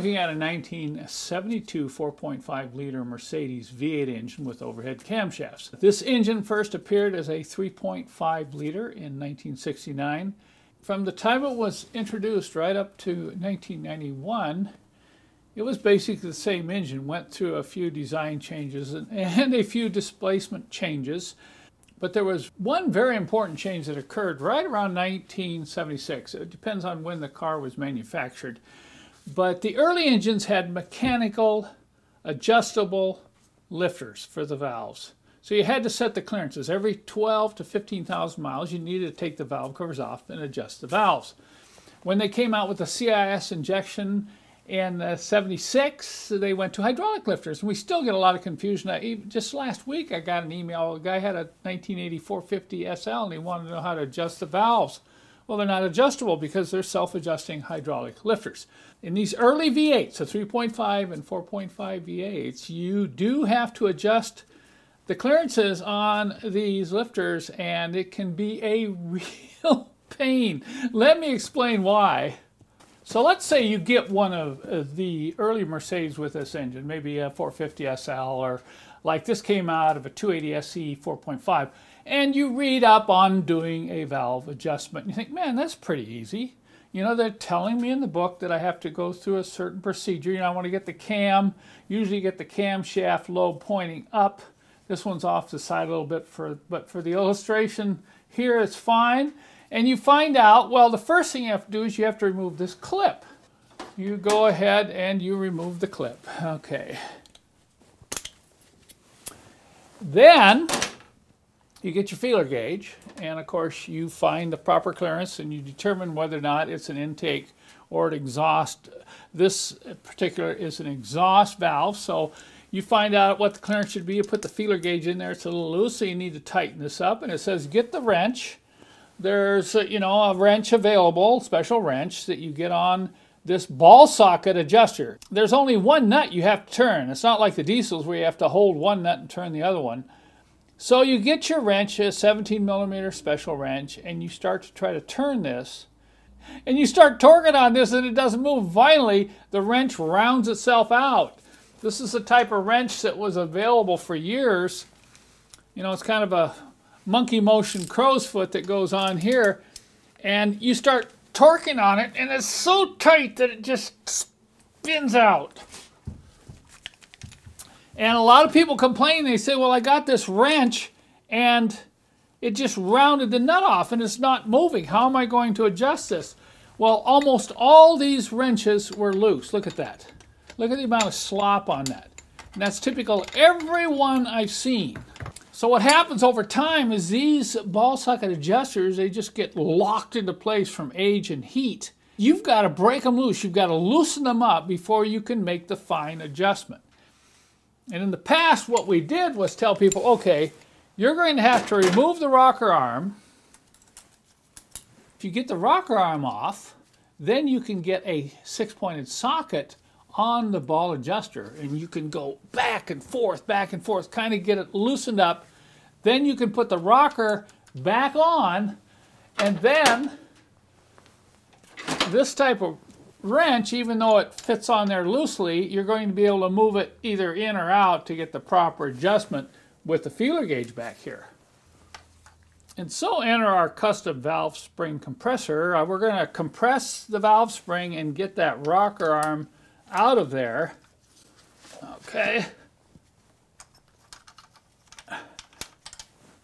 looking at a 1972 4.5 liter Mercedes V8 engine with overhead camshafts. This engine first appeared as a 3.5 liter in 1969. From the time it was introduced right up to 1991, it was basically the same engine, went through a few design changes and, and a few displacement changes. But there was one very important change that occurred right around 1976. It depends on when the car was manufactured. But the early engines had mechanical adjustable lifters for the valves. So you had to set the clearances. Every 12 to 15,000 miles, you needed to take the valve covers off and adjust the valves. When they came out with the CIS injection in uh, 76, they went to hydraulic lifters. And we still get a lot of confusion. I, just last week, I got an email. A guy had a 1984 50 SL and he wanted to know how to adjust the valves. Well, they're not adjustable because they're self-adjusting hydraulic lifters. In these early V8s, so 3.5 and 4.5 V8s, you do have to adjust the clearances on these lifters and it can be a real pain. Let me explain why. So let's say you get one of uh, the early Mercedes with this engine, maybe a 450 SL or like this came out of a 280 SE 4.5 and you read up on doing a valve adjustment. You think, man, that's pretty easy. You know, they're telling me in the book that I have to go through a certain procedure. You know, I want to get the cam, usually get the camshaft lobe pointing up. This one's off the side a little bit, for, but for the illustration here, it's fine. And you find out, well, the first thing you have to do is you have to remove this clip. You go ahead and you remove the clip. Okay. Then you get your feeler gauge, and of course you find the proper clearance and you determine whether or not it's an intake or an exhaust. This particular is an exhaust valve, so you find out what the clearance should be. You put the feeler gauge in there. It's a little loose, so you need to tighten this up. And it says get the wrench. There's, a, you know, a wrench available, special wrench that you get on this ball socket adjuster. There's only one nut you have to turn. It's not like the diesels where you have to hold one nut and turn the other one. So you get your wrench, a 17 millimeter special wrench, and you start to try to turn this. And you start torquing on this and it doesn't move. Finally, the wrench rounds itself out. This is the type of wrench that was available for years. You know, it's kind of a monkey motion crow's foot that goes on here. And you start torquing on it and it's so tight that it just spins out. And a lot of people complain. They say, well, I got this wrench and it just rounded the nut off and it's not moving. How am I going to adjust this? Well, almost all these wrenches were loose. Look at that. Look at the amount of slop on that. And that's typical every one I've seen. So what happens over time is these ball socket adjusters, they just get locked into place from age and heat. You've got to break them loose. You've got to loosen them up before you can make the fine adjustment. And in the past, what we did was tell people, okay, you're going to have to remove the rocker arm. If you get the rocker arm off, then you can get a six-pointed socket on the ball adjuster and you can go back and forth, back and forth, kind of get it loosened up. Then you can put the rocker back on and then this type of wrench, even though it fits on there loosely, you're going to be able to move it either in or out to get the proper adjustment with the feeler gauge back here. And so enter our custom valve spring compressor. Uh, we're going to compress the valve spring and get that rocker arm out of there. Okay.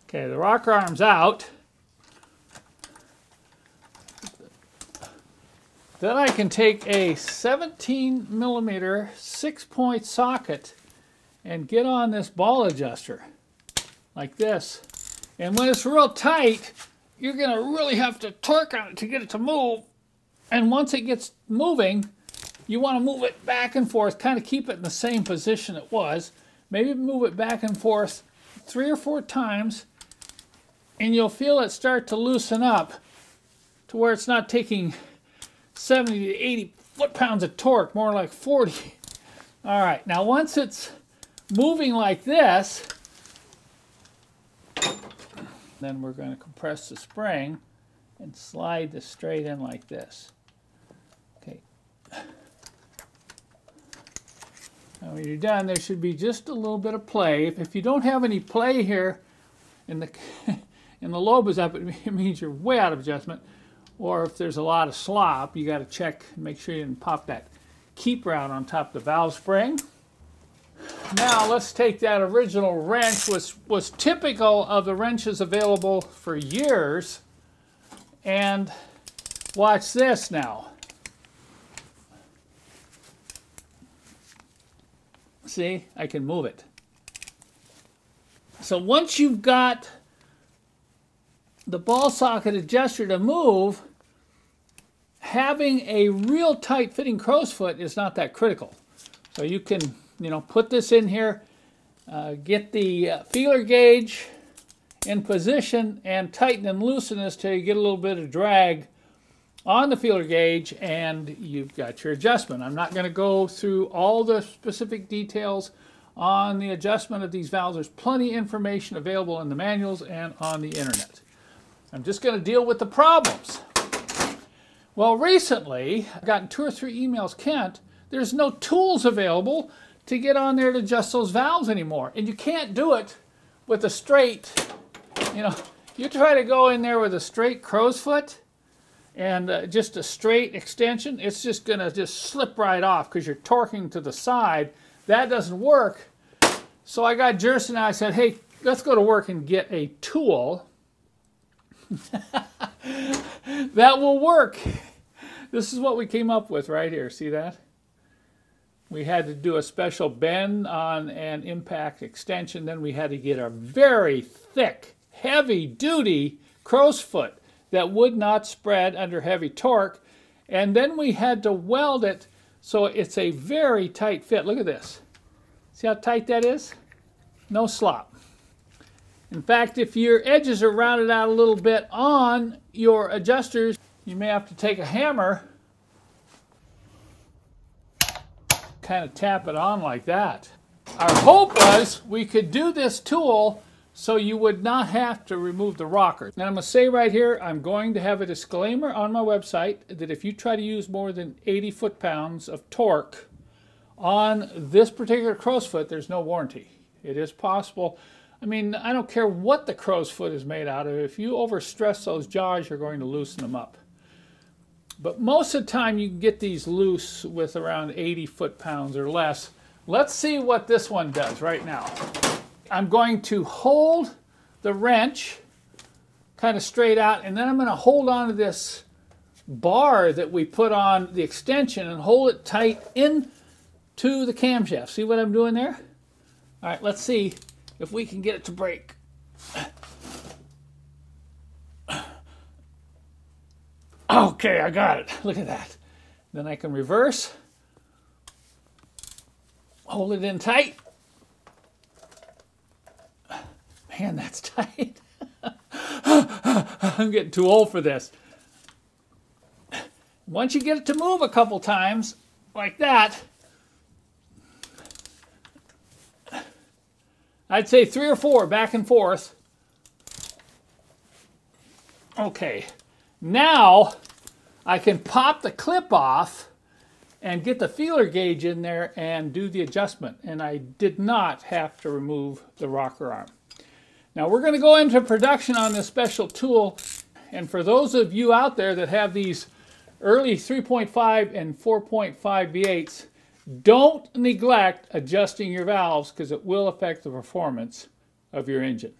Okay, the rocker arm's out. Then I can take a 17 millimeter six point socket and get on this ball adjuster like this. And when it's real tight, you're going to really have to torque on it to get it to move. And once it gets moving, you want to move it back and forth, kind of keep it in the same position it was. Maybe move it back and forth three or four times, and you'll feel it start to loosen up to where it's not taking 70 to 80 foot-pounds of torque, more like 40. All right, now once it's moving like this, then we're going to compress the spring and slide this straight in like this. Okay. And when you're done, there should be just a little bit of play. If, if you don't have any play here and the, and the lobe is up, it means you're way out of adjustment. Or if there's a lot of slop, you got to check and make sure you didn't pop that keeper out on top of the valve spring. Now let's take that original wrench, which was typical of the wrenches available for years, and watch this now. See, I can move it. So once you've got the ball socket adjuster to move, having a real tight fitting crow's foot is not that critical. So you can, you know, put this in here, uh, get the uh, feeler gauge in position and tighten and loosen this till you get a little bit of drag on the feeler gauge and you've got your adjustment. I'm not going to go through all the specific details on the adjustment of these valves. There's plenty information available in the manuals and on the internet. I'm just going to deal with the problems. Well, recently, I've gotten two or three emails, Kent, there's no tools available to get on there to adjust those valves anymore. And you can't do it with a straight, you know, you try to go in there with a straight crow's foot and uh, just a straight extension, it's just going to just slip right off because you're torquing to the side. That doesn't work. So I got Jerson and I said, hey, let's go to work and get a tool that will work. This is what we came up with right here. See that? We had to do a special bend on an impact extension. Then we had to get a very thick, heavy duty crow's foot that would not spread under heavy torque. And then we had to weld it so it's a very tight fit. Look at this. See how tight that is? No slop. In fact, if your edges are rounded out a little bit on your adjusters, you may have to take a hammer, kind of tap it on like that. Our hope was we could do this tool so you would not have to remove the rocker. Now I'm going to say right here, I'm going to have a disclaimer on my website that if you try to use more than 80 foot-pounds of torque on this particular crow's foot, there's no warranty. It is possible I mean, I don't care what the crow's foot is made out of. If you overstress those jaws, you're going to loosen them up. But most of the time, you can get these loose with around 80 foot-pounds or less. Let's see what this one does right now. I'm going to hold the wrench kind of straight out, and then I'm going to hold on to this bar that we put on the extension and hold it tight into the camshaft. See what I'm doing there? All right, let's see if we can get it to break. Okay, I got it. Look at that. Then I can reverse. Hold it in tight. Man, that's tight. I'm getting too old for this. Once you get it to move a couple times, like that, I'd say three or four back and forth. Okay, now I can pop the clip off and get the feeler gauge in there and do the adjustment. And I did not have to remove the rocker arm. Now we're going to go into production on this special tool. And for those of you out there that have these early 3.5 and 4.5 V8s, don't neglect adjusting your valves because it will affect the performance of your engine.